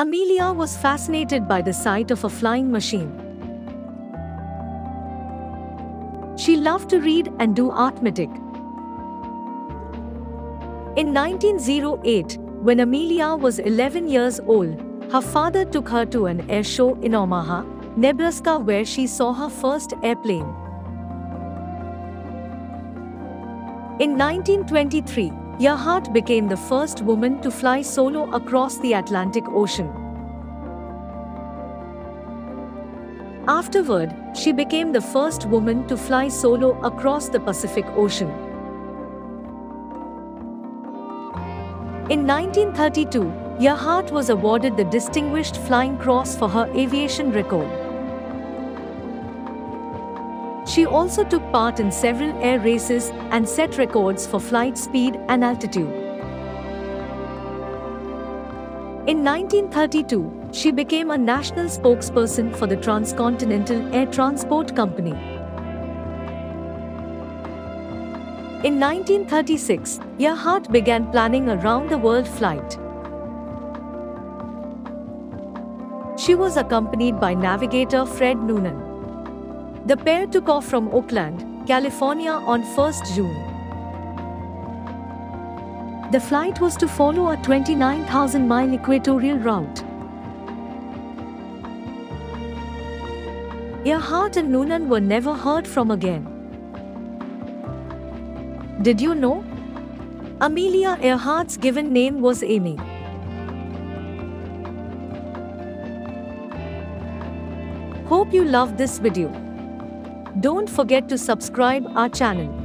Amelia was fascinated by the sight of a flying machine. She loved to read and do arithmetic. In 1908, when Amelia was 11 years old, her father took her to an air show in Omaha, Nebraska, where she saw her first airplane. In 1923, Earhart became the first woman to fly solo across the Atlantic Ocean. Afterward, she became the first woman to fly solo across the Pacific Ocean. In 1932, Earhart was awarded the Distinguished Flying Cross for her aviation record. She also took part in several air races and set records for flight speed and altitude. In 1932, she became a national spokesperson for the Transcontinental Air Transport Company. In 1936, Earhart began planning a round-the-world flight. She was accompanied by navigator Fred Noonan. The pair took off from Oakland, California on 1st June. The flight was to follow a 29,000 mile equatorial route. Earhart and Noonan were never heard from again. Did you know? Amelia Earhart's given name was Amy. Hope you loved this video. Don't forget to subscribe our channel.